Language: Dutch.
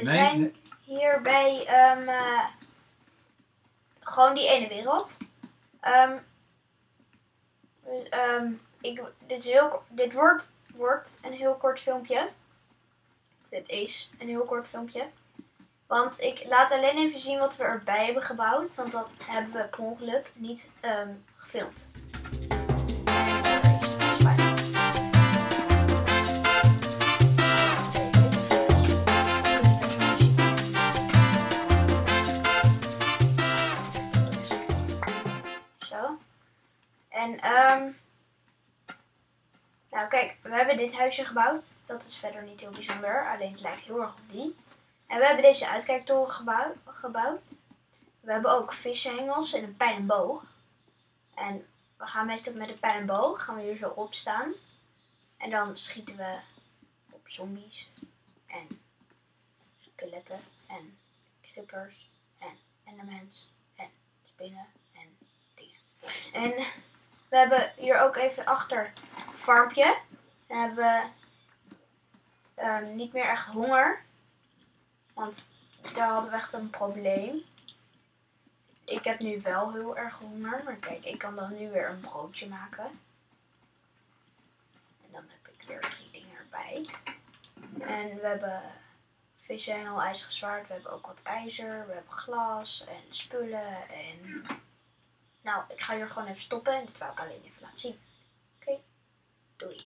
zijn hier bij ehm, eh, gewoon die ene wereld. Ehm, ehm, ik, dit, is heel, dit wordt, wordt een heel kort filmpje. Dit is een heel kort filmpje. Want ik laat alleen even zien wat we erbij hebben gebouwd. Want dat hebben we per ongeluk niet gefilmd. En ehm nou kijk, we hebben dit huisje gebouwd. Dat is verder niet heel bijzonder, alleen het lijkt heel erg op die. En we hebben deze uitkijktoren gebouwd. We hebben ook vishengels en een pijl en boog. En we gaan meestal met een pijl en boog, gaan we hier zo opstaan. En dan schieten we op zombies en skeletten en creepers en endermans en spinnen en dingen. En we hebben hier ook even achter farmpje. Dan hebben we ehm, niet meer echt honger. Want daar hadden we echt een probleem. Ik heb nu wel heel erg honger. Maar kijk, ik kan dan nu weer een broodje maken. En dan heb ik weer drie dingen erbij. En we hebben vishengel, ijzeren zwaard. We hebben ook wat ijzer. We hebben glas en spullen. En nou, ik ga hier gewoon even stoppen. En dit wou ik alleen even laten zien. Oké, doei.